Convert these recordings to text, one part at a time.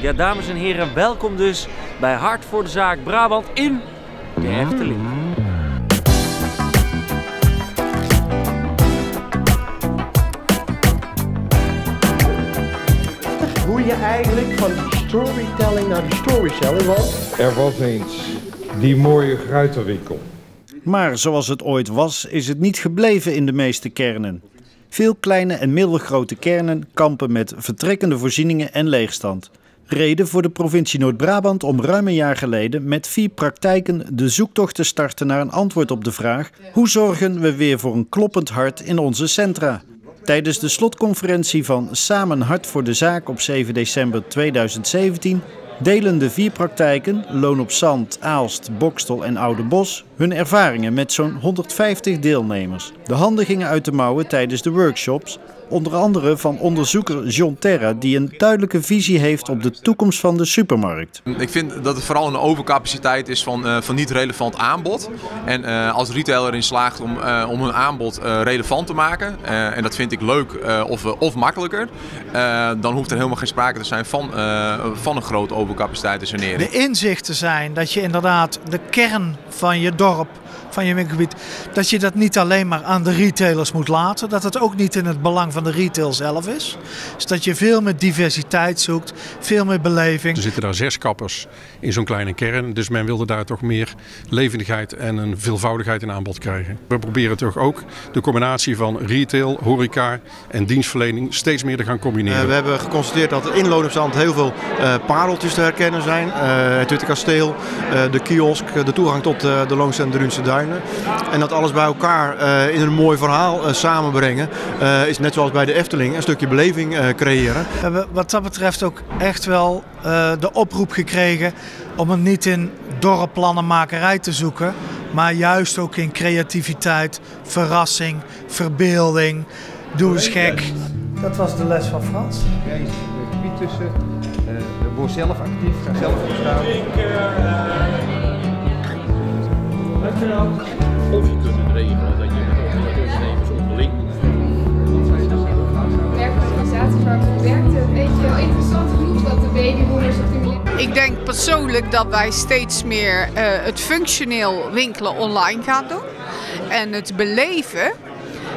Ja, dames en heren, welkom dus bij Hart voor de Zaak Brabant in de Efteling. Hoe je eigenlijk van die storytelling naar de storytelling was. Er was eens die mooie gruiterwinkel. Maar zoals het ooit was, is het niet gebleven in de meeste kernen. Veel kleine en middelgrote kernen kampen met vertrekkende voorzieningen en leegstand. Reden voor de provincie Noord-Brabant om ruim een jaar geleden met vier praktijken de zoektocht te starten naar een antwoord op de vraag: hoe zorgen we weer voor een kloppend hart in onze centra? Tijdens de slotconferentie van Samen Hart voor de Zaak op 7 december 2017 delen de vier praktijken, Loon op Zand, Aalst, Bokstel en Oude Bos, hun ervaringen met zo'n 150 deelnemers. De handen gingen uit de mouwen tijdens de workshops, onder andere van onderzoeker John Terra, die een duidelijke visie heeft op de toekomst van de supermarkt. Ik vind dat het vooral een overcapaciteit is van, uh, van niet relevant aanbod. En uh, als retailer in slaagt om, uh, om hun aanbod relevant te maken, en dat vind ik leuk of, of makkelijker, dan hoeft er helemaal geen sprake te zijn van, van een grote overcapaciteit De inzichten zijn dat je inderdaad de kern van je dorp van je winkelgebied, dat je dat niet alleen maar aan de retailers moet laten. Dat het ook niet in het belang van de retail zelf is. Dus dat je veel meer diversiteit zoekt, veel meer beleving. Er zitten daar zes kappers in zo'n kleine kern. Dus men wilde daar toch meer levendigheid en een veelvoudigheid in aanbod krijgen. We proberen toch ook de combinatie van retail, horeca en dienstverlening steeds meer te gaan combineren. Uh, we hebben geconstateerd dat in Loon heel veel uh, pareltjes te herkennen zijn. Uh, het Witte Kasteel, de kiosk, de toegang tot de Loonse en de Runse En dat alles bij elkaar uh, in een mooi verhaal uh, samenbrengen, uh, is net zoals bij de Efteling een stukje beleving creëren. We hebben wat dat betreft ook echt wel de oproep gekregen om het niet in dorre plannenmakerij te zoeken, maar juist ook in creativiteit, verrassing, verbeelding. Doe eens gek. Dat was de les van Frans. Jij is het gebied tussen, word zelf actief, ga zelf opstaan. Of je kunt het regelen dat je met ondernemers onderling. Werkorganisatie werkt een beetje interessant genoeg dat de babyboomers op Ik denk persoonlijk dat wij steeds meer uh, het functioneel winkelen online gaan doen. En het beleven,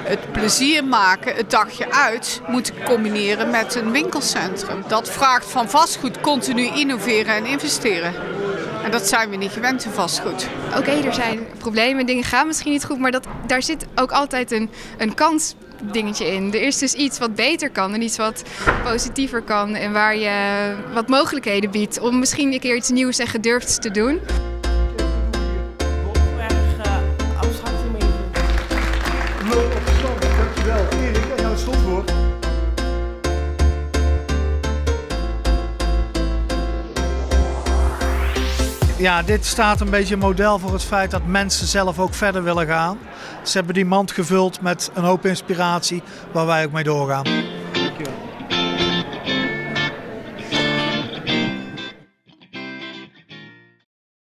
het plezier maken, het dagje uit, moeten combineren met een winkelcentrum. Dat vraagt van vastgoed continu innoveren en investeren. En dat zijn we niet gewend in vastgoed. Oké, er zijn problemen, dingen gaan misschien niet goed, maar dat, daar zit ook altijd een, een kans dingetje in. Er is dus iets wat beter kan en iets wat positiever kan en waar je wat mogelijkheden biedt om misschien een keer iets nieuws en gedurfd te doen. Ja, dit staat een beetje model voor het feit dat mensen zelf ook verder willen gaan. Ze hebben die mand gevuld met een hoop inspiratie waar wij ook mee doorgaan.